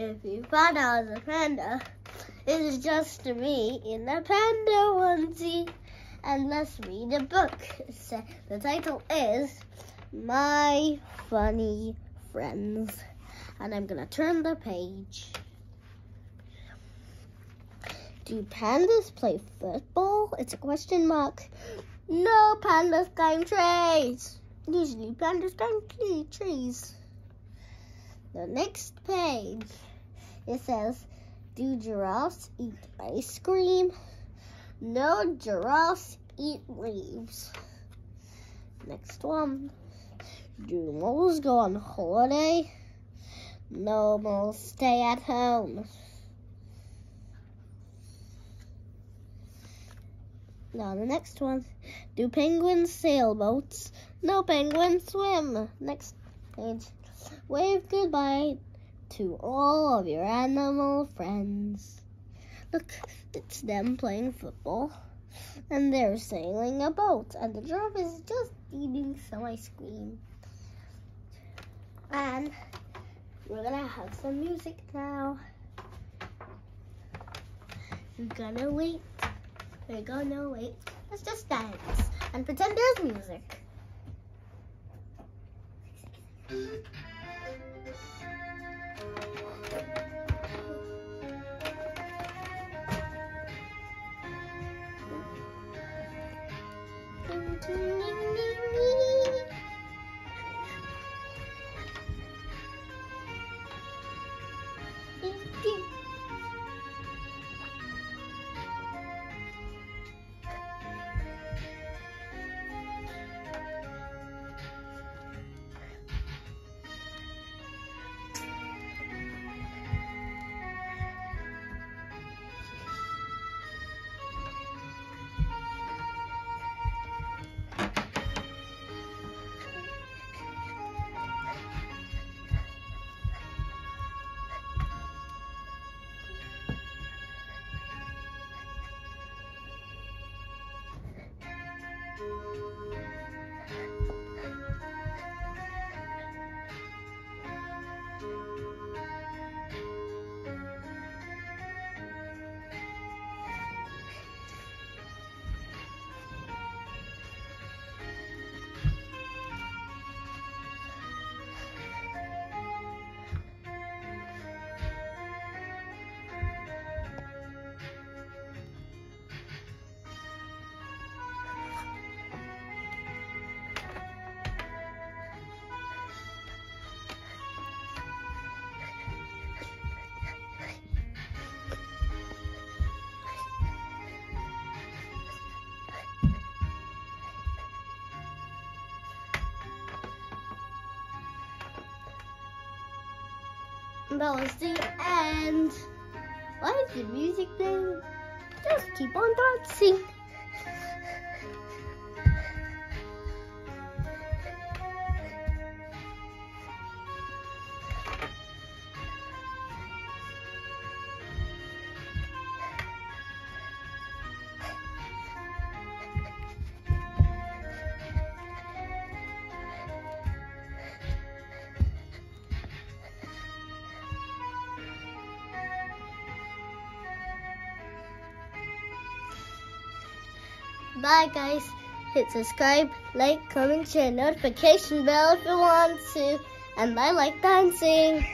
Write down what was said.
If you found out I was a panda, it is just me in a panda onesie. And let's read a book. So the title is My Funny Friends. And I'm going to turn the page. Do pandas play football? It's a question mark. No, pandas climb trees. Usually pandas climb trees. The next page, it says, do giraffes eat ice cream? No giraffes eat leaves. Next one. Do moles go on holiday? No moles stay at home. Now the next one. Do penguins sail boats? No penguins swim. Next page. Wave goodbye to all of your animal friends. Look, it's them playing football. And they're sailing a boat. And the giraffe is just eating some ice cream. And we're gonna have some music now. We're gonna wait. We're gonna wait. Let's just dance and pretend there's music. にんにんにん that was the end. Why is the music playing? Just keep on dancing. Bye guys. Hit subscribe, like, comment, share, notification bell if you want to. And I like dancing.